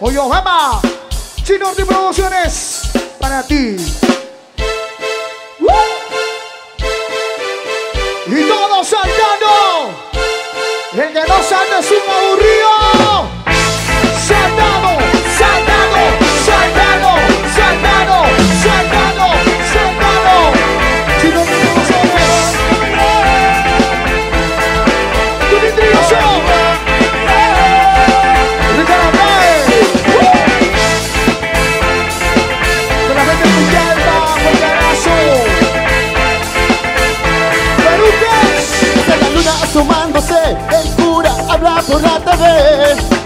Oye, Ojama, Chinorti Producciones, para ti. Y todos saltando. El que no salta es un aburrido.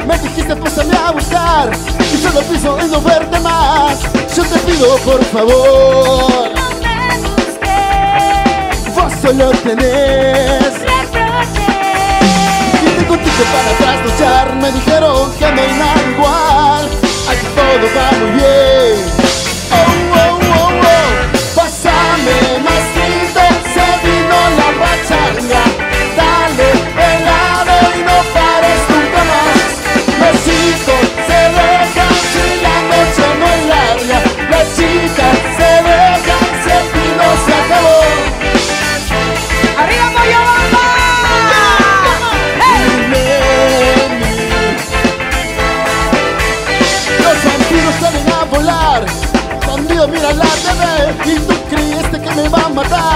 me dijiste pásame a buscar y solo pienso en no verte más. Yo te pido por favor. No me. Vos solo tenés reproches. Y te contigo para trasnochar. Me dijeron que no hay nada igual. Aquí todo va muy bien.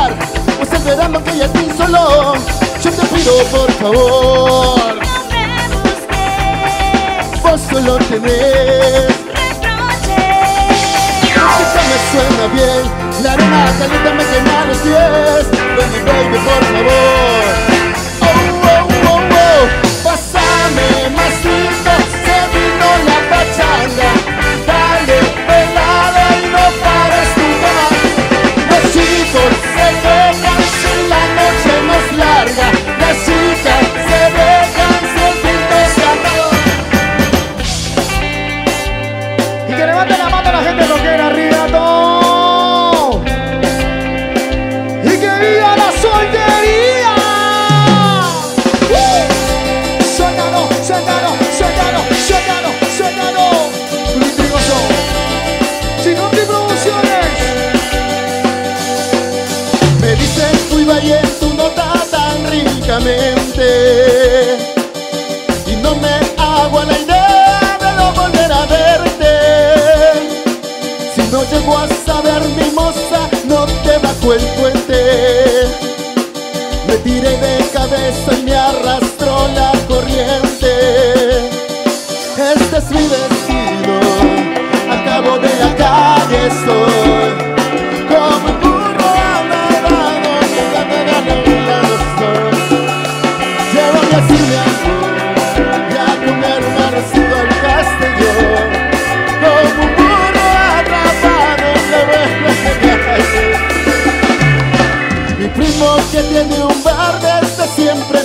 llorar O es pues el verano que ya estoy solo Yo te pido por favor. No me busques. Vos solo tenés. Reproches Esta me suena bien La arena caliente me quema los pies. Ven baby por favor. Oh, oh, oh, oh, oh Pásame más tiempo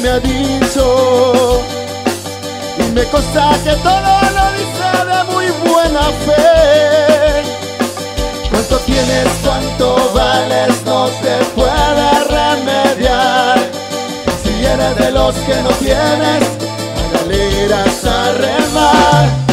me dicho y me consta que todo lo dice de muy buena fe. Cuánto tienes, cuánto vales, no te puede remediar. Si eres de los que no tienes, a la a remar.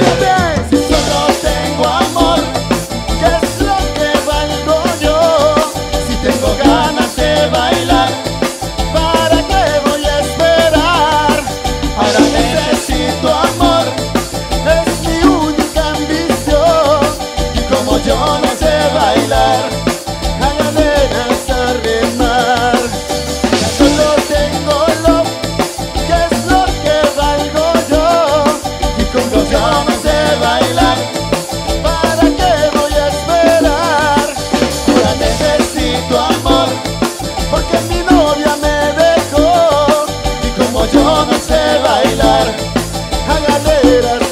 together no sé bailar. A galera